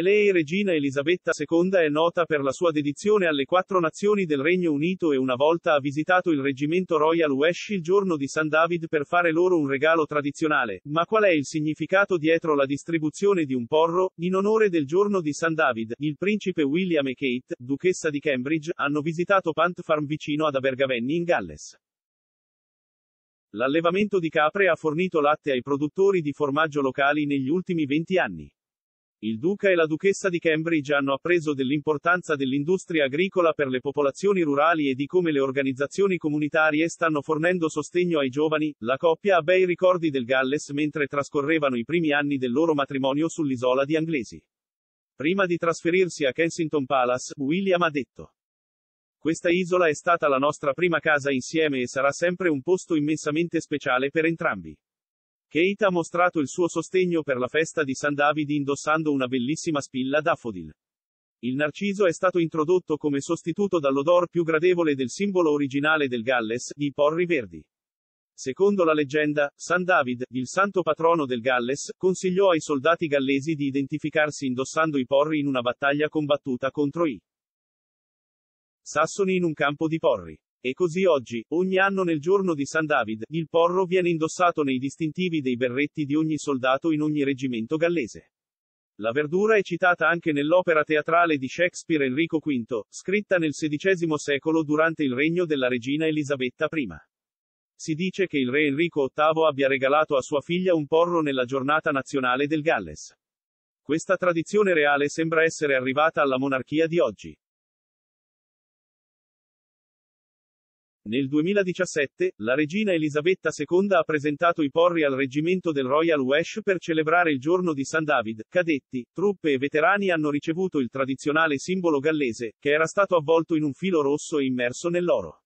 Lei regina Elisabetta II è nota per la sua dedizione alle quattro nazioni del Regno Unito e una volta ha visitato il reggimento Royal Welsh il giorno di San David per fare loro un regalo tradizionale. Ma qual è il significato dietro la distribuzione di un porro? In onore del giorno di San David, il principe William e Kate, duchessa di Cambridge, hanno visitato Pant Farm vicino ad Abergavenny in Galles. L'allevamento di capre ha fornito latte ai produttori di formaggio locali negli ultimi 20 anni. Il duca e la duchessa di Cambridge hanno appreso dell'importanza dell'industria agricola per le popolazioni rurali e di come le organizzazioni comunitarie stanno fornendo sostegno ai giovani. La coppia ha bei ricordi del Galles mentre trascorrevano i primi anni del loro matrimonio sull'isola di Anglesi. Prima di trasferirsi a Kensington Palace, William ha detto. Questa isola è stata la nostra prima casa insieme e sarà sempre un posto immensamente speciale per entrambi. Kate ha mostrato il suo sostegno per la festa di San Davide indossando una bellissima spilla daffodil. Il narciso è stato introdotto come sostituto dall'odor più gradevole del simbolo originale del Galles, i porri verdi. Secondo la leggenda, San David, il santo patrono del Galles, consigliò ai soldati gallesi di identificarsi indossando i porri in una battaglia combattuta contro i sassoni in un campo di porri. E così oggi, ogni anno nel giorno di San David, il porro viene indossato nei distintivi dei berretti di ogni soldato in ogni reggimento gallese. La verdura è citata anche nell'opera teatrale di Shakespeare Enrico V, scritta nel XVI secolo durante il regno della regina Elisabetta I. Si dice che il re Enrico VIII abbia regalato a sua figlia un porro nella giornata nazionale del Galles. Questa tradizione reale sembra essere arrivata alla monarchia di oggi. Nel 2017, la regina Elisabetta II ha presentato i porri al reggimento del Royal Welsh per celebrare il giorno di San David. Cadetti, truppe e veterani hanno ricevuto il tradizionale simbolo gallese, che era stato avvolto in un filo rosso e immerso nell'oro.